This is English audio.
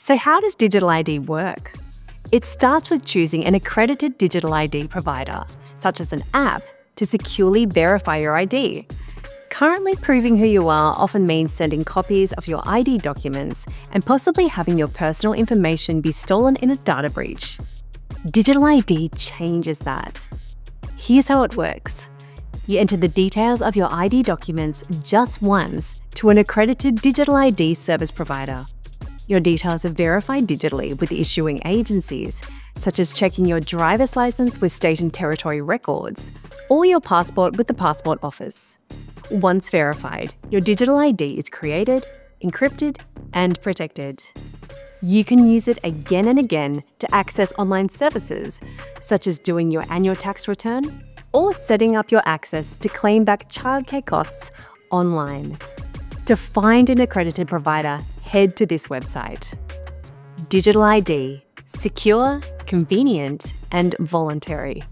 So, how does Digital ID work? It starts with choosing an accredited digital ID provider, such as an app, to securely verify your ID. Currently, proving who you are often means sending copies of your ID documents and possibly having your personal information be stolen in a data breach. Digital ID changes that. Here's how it works. You enter the details of your ID documents just once to an accredited digital ID service provider. Your details are verified digitally with issuing agencies, such as checking your driver's license with state and territory records, or your passport with the Passport Office. Once verified, your digital ID is created, encrypted, and protected. You can use it again and again to access online services, such as doing your annual tax return or setting up your access to claim back childcare costs online. To find an accredited provider, head to this website. Digital ID secure, convenient, and voluntary.